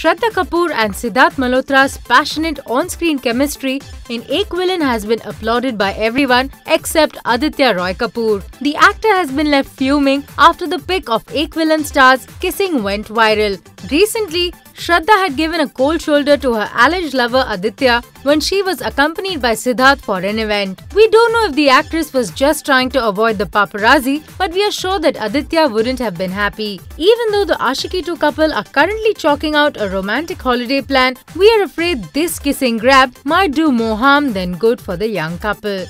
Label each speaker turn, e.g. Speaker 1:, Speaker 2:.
Speaker 1: Shraddha Kapoor and Sidharth Malhotra's passionate on-screen chemistry in Ek Villain has been applauded by everyone except Aditya Roy Kapur. The actor has been left fuming after the pic of Ek Villain stars kissing went viral. Recently, Shraddha had given a cold shoulder to her alleged lover Aditya when she was accompanied by Sidharth for an event. We don't know if the actress was just trying to avoid the paparazzi, but we are sure that Aditya wouldn't have been happy. Even though the Aashiqui 2 couple are currently chalking out a romantic holiday plan, we are afraid this kissing grab might do more harm than good for the young couple.